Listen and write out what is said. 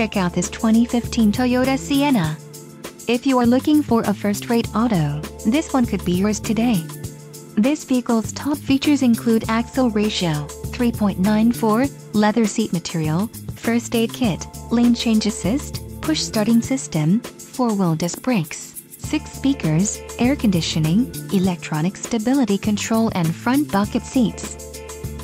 check out this 2015 Toyota Sienna. If you are looking for a first-rate auto, this one could be yours today. This vehicle's top features include axle ratio, 3.94, leather seat material, first aid kit, lane change assist, push starting system, four-wheel disc brakes, six speakers, air conditioning, electronic stability control and front bucket seats.